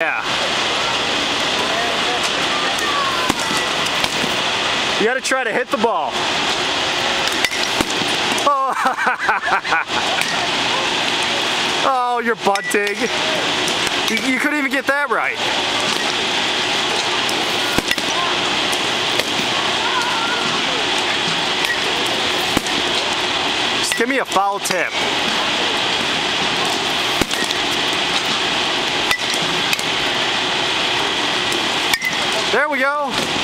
Yeah. You gotta try to hit the ball. Oh, oh you're bunting. You, you couldn't even get that right. Just give me a foul tip. There we go.